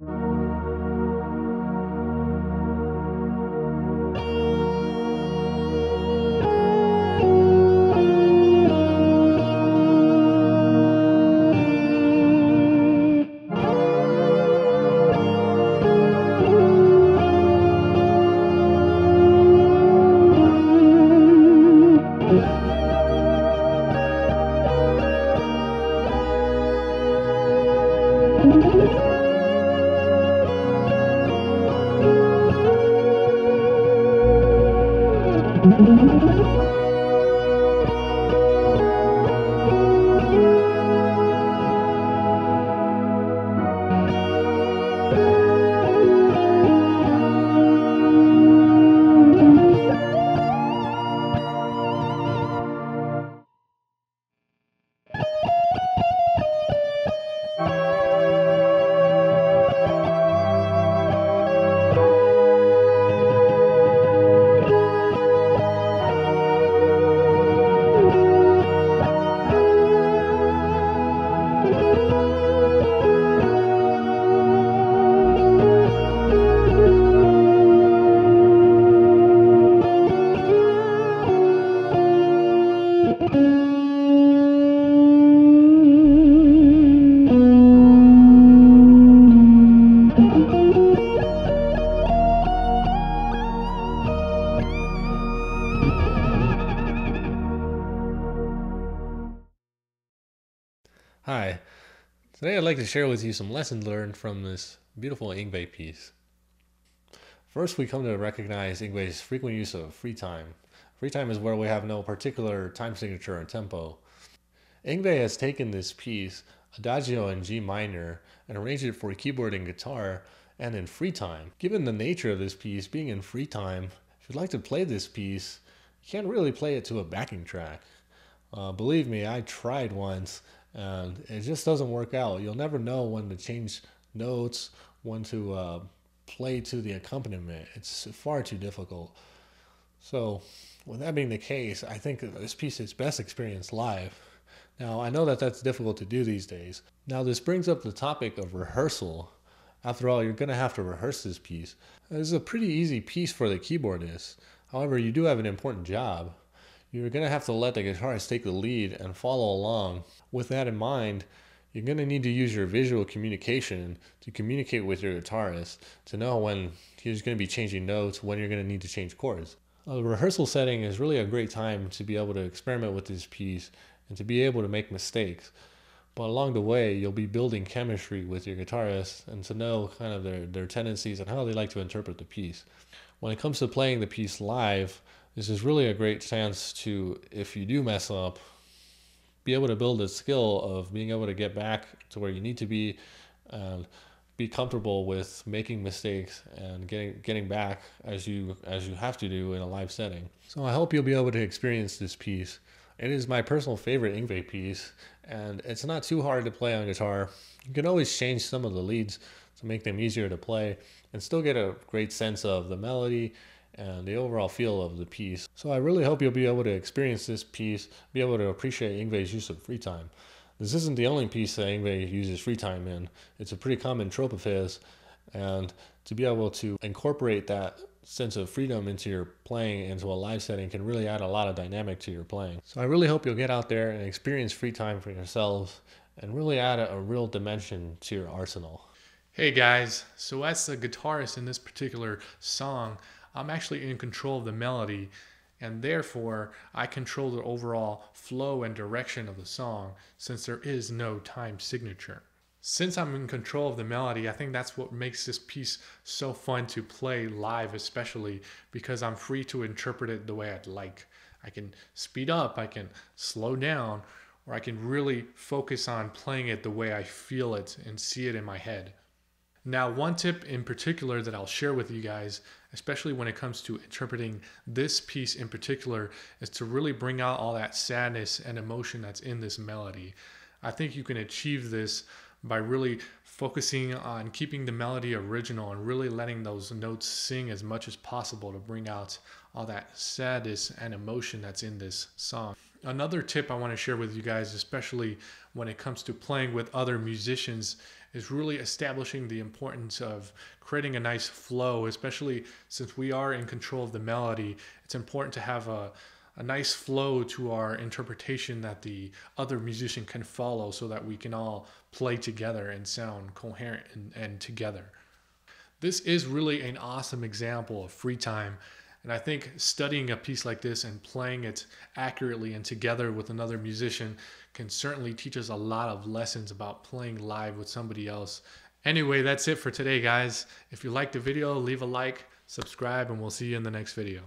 you Hi. Today I'd like to share with you some lessons learned from this beautiful Yngwie piece. First, we come to recognize Yngwie's frequent use of free time. Free time is where we have no particular time signature and tempo. Yngwie has taken this piece, Adagio in G minor, and arranged it for keyboard and guitar and in free time. Given the nature of this piece being in free time, if you'd like to play this piece, you can't really play it to a backing track. Uh, believe me, I tried once and it just doesn't work out. You'll never know when to change notes, when to uh, play to the accompaniment. It's far too difficult. So, with that being the case, I think this piece is best experienced live. Now, I know that that's difficult to do these days. Now, this brings up the topic of rehearsal. After all, you're going to have to rehearse this piece. This is a pretty easy piece for the keyboardist. However, you do have an important job you're going to have to let the guitarist take the lead and follow along. With that in mind, you're going to need to use your visual communication to communicate with your guitarist to know when he's going to be changing notes, when you're going to need to change chords. A rehearsal setting is really a great time to be able to experiment with this piece and to be able to make mistakes. But along the way, you'll be building chemistry with your guitarist and to know kind of their, their tendencies and how they like to interpret the piece. When it comes to playing the piece live, this is really a great chance to, if you do mess up, be able to build a skill of being able to get back to where you need to be and be comfortable with making mistakes and getting getting back as you as you have to do in a live setting. So I hope you'll be able to experience this piece. It is my personal favorite Yngwie piece, and it's not too hard to play on guitar. You can always change some of the leads to make them easier to play and still get a great sense of the melody and the overall feel of the piece. So I really hope you'll be able to experience this piece, be able to appreciate Yngwie's use of free time. This isn't the only piece that Yngwie uses free time in. It's a pretty common trope of his, and to be able to incorporate that sense of freedom into your playing into a live setting can really add a lot of dynamic to your playing. So I really hope you'll get out there and experience free time for yourselves and really add a, a real dimension to your arsenal. Hey guys, so as the guitarist in this particular song, I'm actually in control of the melody and therefore I control the overall flow and direction of the song since there is no time signature. Since I'm in control of the melody, I think that's what makes this piece so fun to play live, especially because I'm free to interpret it the way I'd like. I can speed up, I can slow down, or I can really focus on playing it the way I feel it and see it in my head. Now, one tip in particular that I'll share with you guys, especially when it comes to interpreting this piece in particular, is to really bring out all that sadness and emotion that's in this melody. I think you can achieve this by really focusing on keeping the melody original and really letting those notes sing as much as possible to bring out all that sadness and emotion that's in this song. Another tip I want to share with you guys, especially when it comes to playing with other musicians, is really establishing the importance of creating a nice flow, especially since we are in control of the melody. It's important to have a, a nice flow to our interpretation that the other musician can follow so that we can all play together and sound coherent and, and together. This is really an awesome example of free time and I think studying a piece like this and playing it accurately and together with another musician can certainly teach us a lot of lessons about playing live with somebody else. Anyway, that's it for today, guys. If you liked the video, leave a like, subscribe, and we'll see you in the next video.